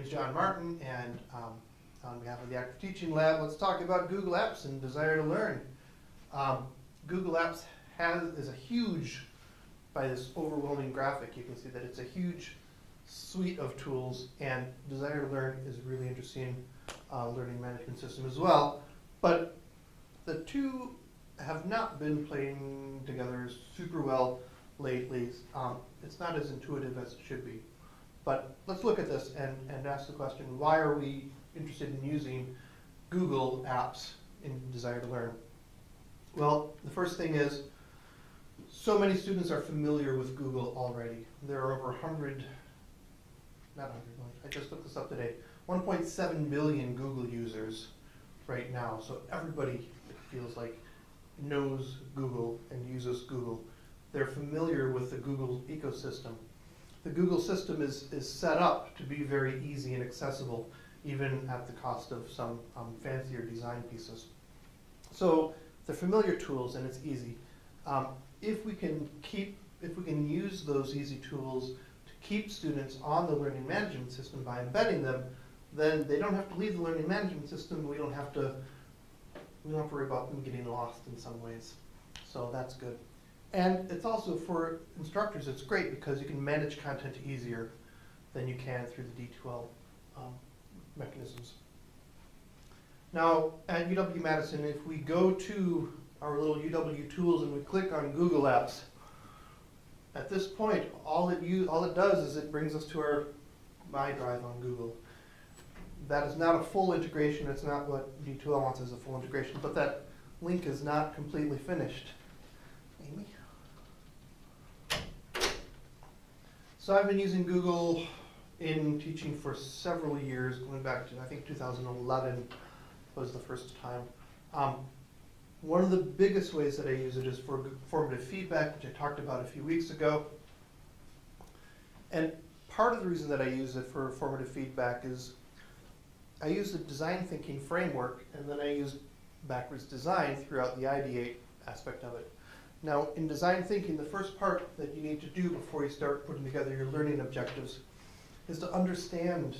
name is John Martin, and um, on behalf of the Active Teaching Lab, let's talk about Google Apps and Desire to Learn. Um, Google Apps has is a huge, by this overwhelming graphic, you can see that it's a huge suite of tools, and Desire to Learn is a really interesting uh, learning management system as well. But the two have not been playing together super well lately. Um, it's not as intuitive as it should be. But let's look at this and, and ask the question, why are we interested in using Google Apps in Desire to Learn? Well, the first thing is, so many students are familiar with Google already. There are over 100, not 100, I just looked this up today, 1.7 billion Google users right now. So everybody, feels like, knows Google and uses Google. They're familiar with the Google ecosystem the Google system is, is set up to be very easy and accessible, even at the cost of some um, fancier design pieces. So they're familiar tools and it's easy. Um, if we can keep, if we can use those easy tools to keep students on the learning management system by embedding them, then they don't have to leave the learning management system. We don't have to, we don't have to worry about them getting lost in some ways. So that's good. And it's also for instructors, it's great because you can manage content easier than you can through the D2L um, mechanisms. Now, at UW-Madison, if we go to our little UW tools and we click on Google Apps, at this point, all it, all it does is it brings us to our My Drive on Google. That is not a full integration. It's not what D2L wants as a full integration, but that link is not completely finished. Amy? So I've been using Google in teaching for several years, going back to I think 2011 was the first time. Um, one of the biggest ways that I use it is for formative feedback, which I talked about a few weeks ago. And part of the reason that I use it for formative feedback is I use the design thinking framework and then I use backwards design throughout the ideate aspect of it. Now, in design thinking, the first part that you need to do before you start putting together your learning objectives is to understand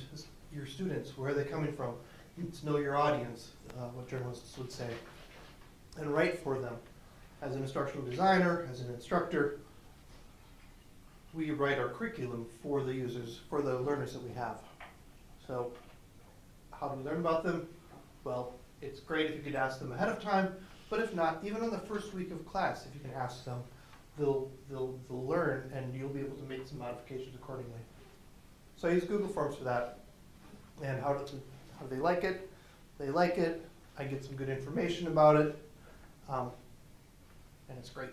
your students, where they're they coming from, to know your audience, uh, what journalists would say, and write for them. As an instructional designer, as an instructor, we write our curriculum for the users, for the learners that we have. So, how do we learn about them? Well, it's great if you could ask them ahead of time, but if not, even on the first week of class, if you can ask them, they'll, they'll, they'll learn and you'll be able to make some modifications accordingly. So I use Google Forms for that. And how do, how do they like it? They like it. I get some good information about it. Um, and it's great.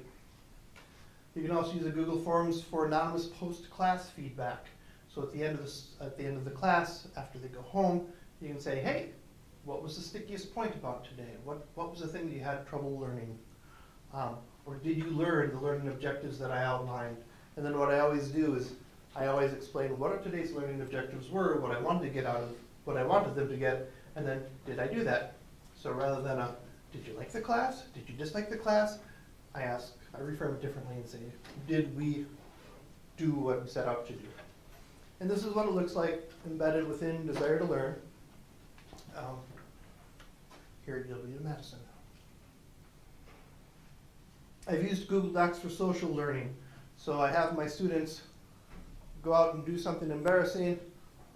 You can also use the Google Forms for anonymous post-class feedback. So at the end of the, at the end of the class, after they go home, you can say, hey, was the stickiest point about today? What, what was the thing that you had trouble learning? Um, or did you learn the learning objectives that I outlined? And then what I always do is I always explain what today's learning objectives were, what I wanted to get out of, what I wanted them to get, and then did I do that? So rather than a, did you like the class? Did you dislike the class? I ask, I reframe it differently and say, did we do what we set out to do? And this is what it looks like embedded within Desire to Learn. Um, here at UW-Madison. I've used Google Docs for social learning. So I have my students go out and do something embarrassing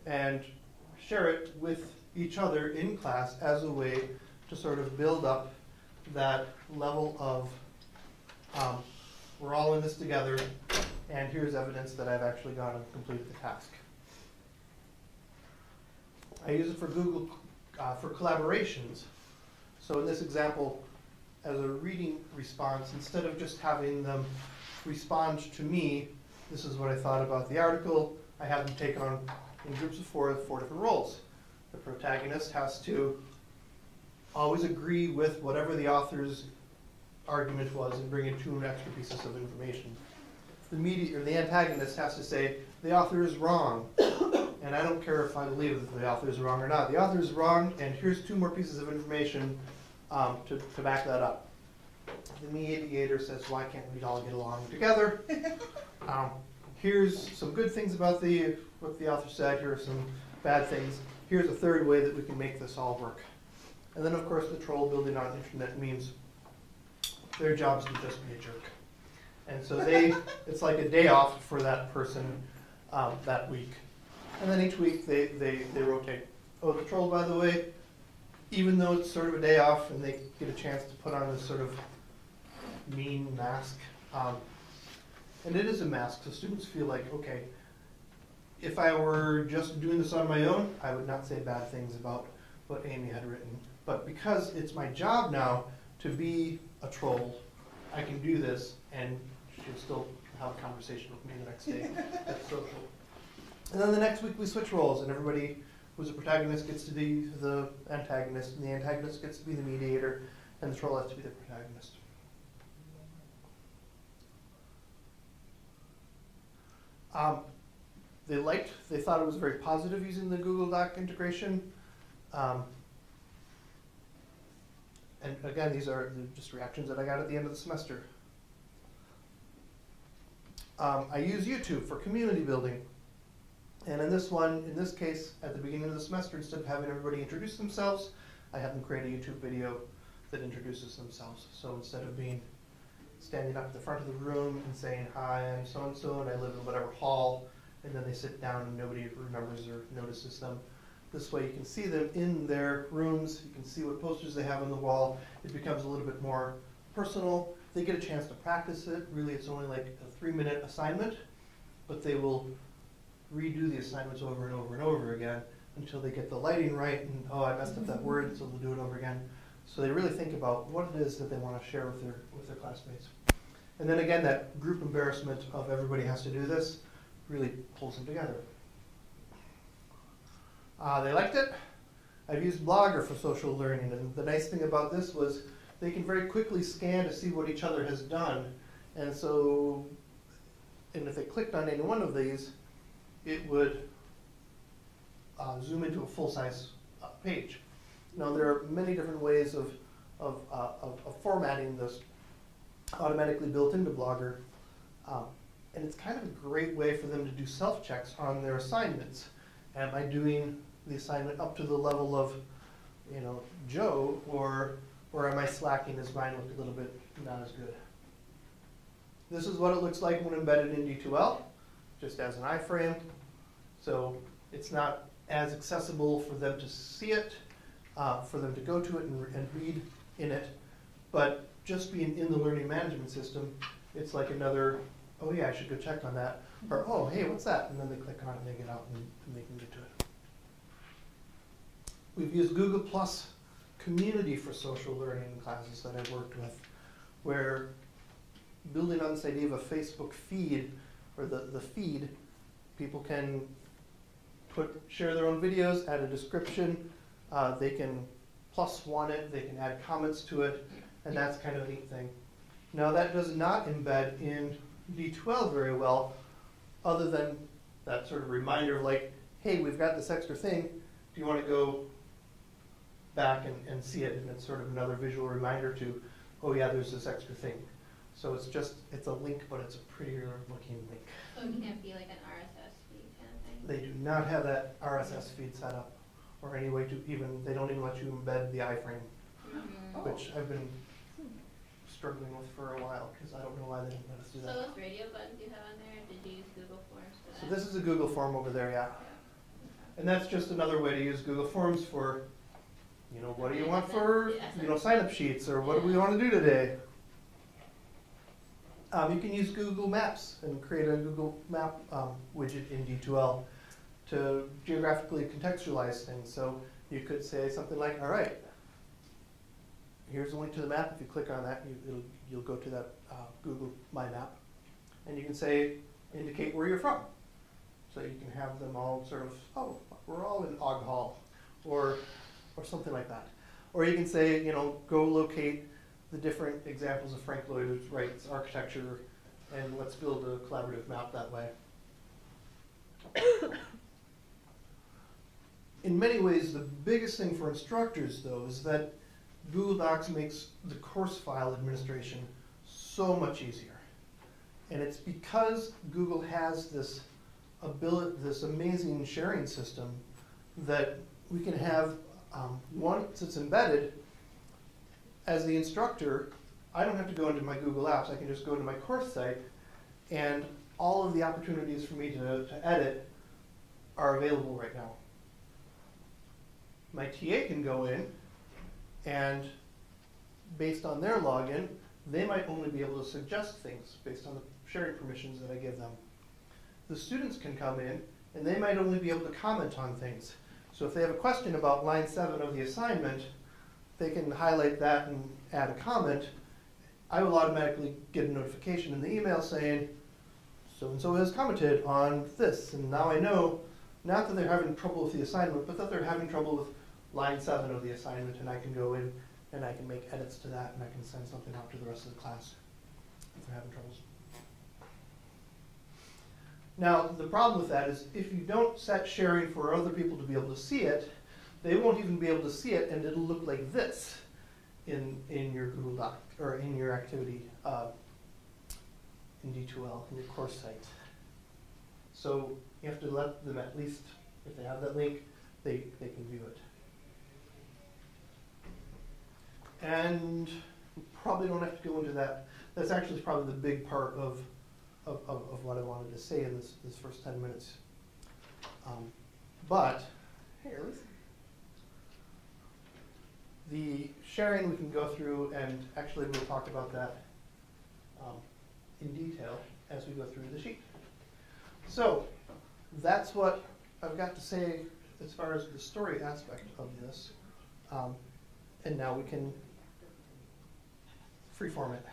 and share it with each other in class as a way to sort of build up that level of um, we're all in this together and here's evidence that I've actually gone and completed the task. I use it for Google uh, for collaborations. So in this example, as a reading response, instead of just having them respond to me, this is what I thought about the article, I have them take on, in groups of four, four different roles. The protagonist has to always agree with whatever the author's argument was and bring in two extra pieces of information. The media, or the antagonist has to say, the author is wrong, and I don't care if I believe that the author is wrong or not. The author is wrong, and here's two more pieces of information um, to, to back that up. The mediator says, why can't we all get along together? um, here's some good things about the what the author said. Here are some bad things. Here's a third way that we can make this all work. And then, of course, the troll building on internet means their job is to just be a jerk. And so they, it's like a day off for that person um, that week. And then each week they, they, they rotate. Oh, the troll, by the way, even though it's sort of a day off and they get a chance to put on this sort of mean mask, um, and it is a mask, so students feel like, okay, if I were just doing this on my own, I would not say bad things about what Amy had written. But because it's my job now to be a troll, I can do this and she'll still have a conversation with me the next day social. And then the next week we switch roles and everybody who's the protagonist gets to be the antagonist and the antagonist gets to be the mediator and the troll has to be the protagonist. Um, they liked, they thought it was very positive using the Google Doc integration. Um, and again, these are just reactions that I got at the end of the semester. Um, I use YouTube for community building. And in this one, in this case, at the beginning of the semester, instead of having everybody introduce themselves, I have them create a YouTube video that introduces themselves. So instead of being standing up at the front of the room and saying, hi, I'm so-and-so, and I live in whatever hall, and then they sit down and nobody remembers or notices them. This way you can see them in their rooms, you can see what posters they have on the wall. It becomes a little bit more personal. They get a chance to practice it. Really, it's only like a three-minute assignment, but they will redo the assignments over and over and over again until they get the lighting right and, oh, I messed up that word, so they'll do it over again. So they really think about what it is that they want to share with their, with their classmates. And then again, that group embarrassment of everybody has to do this really pulls them together. Uh, they liked it. I've used Blogger for social learning, and the nice thing about this was they can very quickly scan to see what each other has done. And so, and if they clicked on any one of these, it would uh, zoom into a full-size uh, page. Now, there are many different ways of, of, uh, of, of, formatting this automatically built into Blogger. Um, and it's kind of a great way for them to do self-checks on their assignments. Am I doing the assignment up to the level of, you know, Joe, or, or am I slacking? Does mine look a little bit not as good? This is what it looks like when embedded in D2L, just as an iframe. So it's not as accessible for them to see it, uh, for them to go to it and, and read in it, but just being in the learning management system, it's like another oh yeah, I should go check on that. Or, oh, hey, what's that? And then they click on it and they get out and, and they can get to it. We've used Google Plus Community for social learning classes that I've worked with, where building on this idea of a Facebook feed, or the, the feed, people can put share their own videos, add a description, uh, they can plus one it, they can add comments to it, and that's kind of a neat thing. Now that does not embed in D2L very well, other than that sort of reminder of like, hey, we've got this extra thing. Do you want to go back and, and see it? And it's sort of another visual reminder to, oh yeah, there's this extra thing. So it's just, it's a link, but it's a prettier looking link. So it can't be like an RSS feed kind of thing? They do not have that RSS feed set up, or any way to even, they don't even let you embed the iframe, Mm. which I've been struggling with for a while, because I don't know why they didn't let us do that. So that. those radio buttons you have on there, did you use Google Forms for So this is a Google form over there, yeah. Yeah. And that's just another way to use Google Forms for, you know, what do you want for, you know, sign-up sheets, or what do we want to do today? Um, you can use Google Maps and create a Google Map um, widget in D2L to geographically contextualize things. So you could say something like, all right, here's a link to the map. If you click on that, you, you'll go to that uh, Google My Map. And you can say, indicate where you're from. So you can have them all sort of, oh, we're all in Ogg Hall, or, or something like that. Or you can say, you know, go locate the different examples of Frank Lloyd Wright's architecture, and let's build a collaborative map that way. In many ways, the biggest thing for instructors, though, is that Google Docs makes the course file administration so much easier. And it's because Google has this ability, this amazing sharing system that we can have, um, once it's embedded, as the instructor, I don't have to go into my Google Apps, I can just go to my course site, and all of the opportunities for me to, to edit are available right now. My TA can go in, and based on their login, they might only be able to suggest things based on the sharing permissions that I give them. The students can come in, and they might only be able to comment on things. So if they have a question about line seven of the assignment, they can highlight that and add a comment. I will automatically get a notification in the email saying, so-and-so has commented on this, and now I know, not that they're having trouble with the assignment, but that they're having trouble with line seven of the assignment, and I can go in and I can make edits to that, and I can send something out to the rest of the class if they're having troubles. Now, the problem with that is if you don't set sharing for other people to be able to see it, they won't even be able to see it, and it'll look like this in, in your Google Doc, or in your activity, uh, in D2L, in your course site. So you have to let them at least, if they have that link, they, they can view it. And probably don't have to go into that. That's actually probably the big part of, of, of, what I wanted to say in this, this first ten minutes. Um, but, here, let's, the sharing we can go through, and actually we'll talk about that um, in detail as we go through the sheet. So, that's what I've got to say as far as the story aspect of this. Um, and now we can freeform it.